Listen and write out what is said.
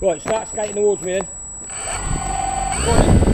Right, start skating towards me then.